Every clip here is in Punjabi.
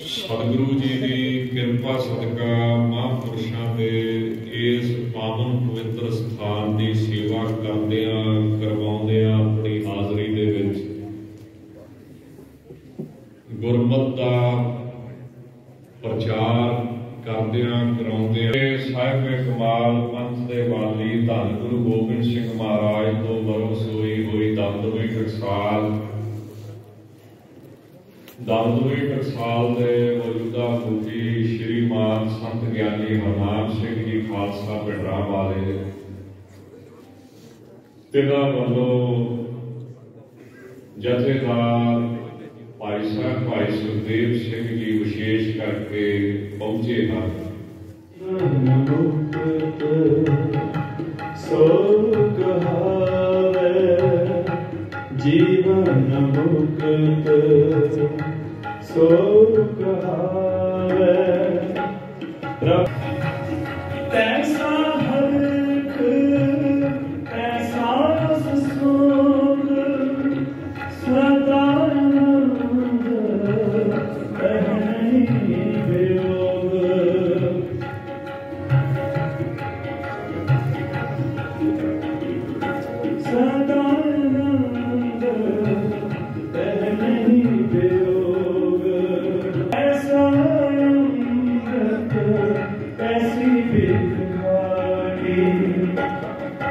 ਸਤਿਗੁਰੂ ਜੀ ਦੀ ਕਿਰਪਾ, ਸਦਕਾ, ਮਹਾਂਪੁਰਸ਼ਾਂ ਦੇ ਇਸ ਪਾਵਨ ਪਵਿੱਤਰ ਸਥਾਨ ਦੀ ਸੇਵਾ ਕਰਦਿਆਂ, ਕਰਵਾਉਂਦਿਆਂ ਆਪਣੀ ਹਾਜ਼ਰੀ ਦੇ ਵਿੱਚ ਗੁਰਮਤਿ ਦਾ ਪ੍ਰਚਾਰ ਕਰਦਿਆਂ, ਕਰਾਉਂਦਿਆਂ ਸਾਹਿਬ ਕਮਾਲ ਪੰਥ ਦੇ ਵਾਲੀ ਧੰਨ ਗੁਰੂ ਗੋਬਿੰਦ ਸਿੰਘ ਮਹਾਰਾਜ ਤੋਂ ਬਰਸ ਹੋਈ ਹੋਈ ਦੰਦਵੀ ਟਕਸਾਲ ਦਸਵੇਂ ਟਕਸਾਲ ਦੇ ਮੌਜੂਦਾ ਮੁਖੀ ਸ਼੍ਰੀਮਾਨ ਸੰਤ ਗਿਆਨੀ ਹਰਨਾਮ ਸਿੰਘ ਜੀ ਖਾਲਸਾ ਪਿੰਡਰਾ ਵਾਲੇ ਤਿਨਾਂ ਵੱਲੋਂ ਜਥੇਦਾਰ ਭਾਈ ਸਾਹਿਬ, ਭਾਈ ਸੁਖਦੇਵ ਸਿੰਘ ਜੀ ਵਿਸ਼ੇਸ਼ ਕਰਕੇ ਪਹੁੰਚੇ ਹਨ। ਸੋ ਕਹਾਵੇ ਜੀਵਨ ਮੁਕਤ ਸੋ ਕਹਾਵੇ ਰੱਬ ਤੈਸਾ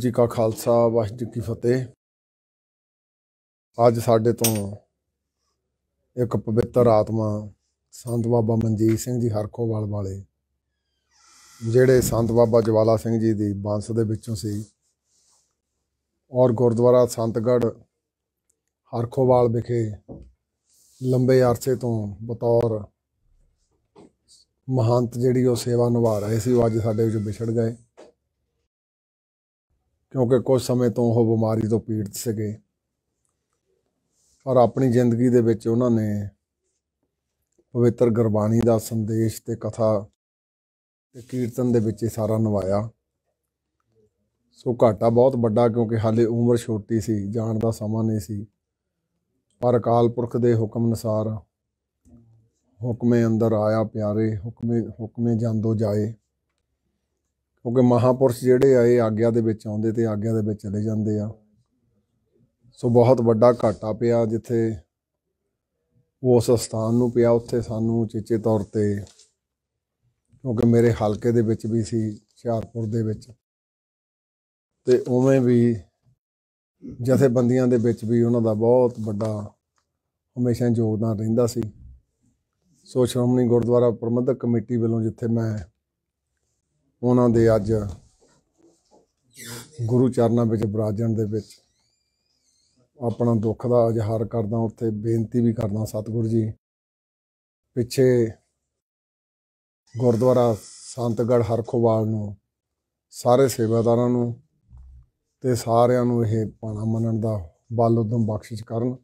ਵਾਹਿਗੁਰੂ ਜੀ ਕਾ ਖਾਲਸਾ, ਵਾਹਿਗੁਰੂ ਜੀ ਕੀ ਫਤਿਹ। ਅੱਜ ਸਾਡੇ ਤੋਂ ਇੱਕ ਪਵਿੱਤਰ ਆਤਮਾ ਸੰਤ ਬਾਬਾ ਮਨਜੀਤ ਸਿੰਘ ਜੀ ਹਰਖੋਵਾਲ ਵਾਲੇ, ਜਿਹੜੇ ਸੰਤ ਬਾਬਾ ਜਵਾਲਾ ਸਿੰਘ ਜੀ ਦੀ ਬਾਂਸ ਦੇ ਵਿੱਚੋਂ ਸੀ। ਔਰ ਗੁਰਦੁਆਰਾ ਸੰਤਗੜ੍ਹ ਹਰਖੋਵਾਲ ਵਿਖੇ ਲੰਬੇ ਅਰਸੇ ਤੋਂ ਬਤੌਰ ਮਹੰਤ ਜਿਹੜੀ ਉਹ ਸੇਵਾ ਨਿਭਾ ਰਹੇ ਸੀ, ਉਹ ਅੱਜ ਸਾਡੇ ਵਿੱਚ ਵਿਛੜ ਗਏ। ਕਿਉਂਕਿ ਕੁਝ ਸਮੇਂ ਤੋਂ ਉਹ ਬਿਮਾਰੀ ਤੋਂ ਪੀੜਤ ਸੀਗੇ। ਔਰ ਆਪਣੀ ਜ਼ਿੰਦਗੀ ਦੇ ਵਿੱਚ ਉਹਨਾਂ ਨੇ ਪਵਿੱਤਰ ਗੁਰਬਾਣੀ ਦਾ ਸੰਦੇਸ਼ ਤੇ ਕਥਾ ਤੇ ਕੀਰਤਨ ਦੇ ਵਿੱਚ ਇਹ ਸਾਰਾ ਨਿਭਾਇਆ। ਸੋ ਘਾਟਾ ਬਹੁਤ ਵੱਡਾ ਕਿਉਂਕਿ ਹਾਲੇ ਉਮਰ ਛੋਟੀ ਸੀ, ਜਾਣ ਦਾ ਸਮਾਂ ਨਹੀਂ ਸੀ। ਪਰ ਅਕਾਲ ਪੁਰਖ ਦੇ ਹੁਕਮ ਅਨੁਸਾਰ ਹੁਕਮੇ ਅੰਦਰ ਆਇਆ ਪਿਆਰੇ, ਹੁਕਮੇ ਹੁਕਮੇ ਜਾਂਦੋ ਜਾਏ। ਕਿਉਂਕਿ ਮਹਾਪੁਰਸ਼ ਜਿਹੜੇ ਆ, ਇਹ ਆਗਿਆ ਦੇ ਵਿੱਚ ਆਉਂਦੇ ਤੇ ਆਗਿਆ ਦੇ ਵਿੱਚ ਚਲੇ ਜਾਂਦੇ ਆ। ਸੋ ਬਹੁਤ ਵੱਡਾ ਘਾਟਾ ਪਿਆ ਜਿੱਥੇ ਉਸ ਸਥਾਨ ਨੂੰ ਪਿਆ, ਉੱਥੇ ਸਾਨੂੰ ਚੇਚੇ ਤੌਰ ਤੇ ਕਿਉਂਕਿ ਮੇਰੇ ਹਲਕੇ ਦੇ ਵਿੱਚ ਵੀ ਸੀ, ਹੁਸ਼ਿਆਰਪੁਰ ਦੇ ਵਿੱਚ। ਤੇ ਉਵੇਂ ਵੀ ਜਥੇਬੰਦੀਆਂ ਦੇ ਵਿੱਚ ਵੀ ਉਹਨਾਂ ਦਾ ਬਹੁਤ ਵੱਡਾ ਹਮੇਸ਼ਾ ਯੋਗਦਾਨ ਰਹਿੰਦਾ ਸੀ। ਸੋ ਸ਼੍ਰੋਮਣੀ ਗੁਰਦੁਆਰਾ ਪ੍ਰਬੰਧਕ ਕਮੇਟੀ ਵੱਲੋਂ ਜਿੱਥੇ ਮੈਂ ਉਹਨਾਂ ਦੇ ਅੱਜ ਗੁਰੂ ਚਰਨਾਂ ਵਿੱਚ, ਬਰਾਜਣ ਦੇ ਵਿੱਚ ਆਪਣਾ ਦੁੱਖ ਦਾ ਇਜ਼ਹਾਰ ਕਰਦਾ, ਉੱਥੇ ਬੇਨਤੀ ਵੀ ਕਰਦਾ ਸਤਿਗੁਰੂ ਜੀ। ਪਿੱਛੇ ਗੁਰਦੁਆਰਾ ਸੰਤਗੜ੍ਹ ਹਰਖੋਵਾਲ ਨੂੰ, ਸਾਰੇ ਸੇਵਾਦਾਰਾਂ ਨੂੰ ਤੇ ਸਾਰਿਆਂ ਨੂੰ ਇਹ ਪਾਣਾ ਮੰਨਣ ਦਾ ਬਲ ਉਦਮ ਬਖਸ਼ਿਸ਼ ਕਰਨ।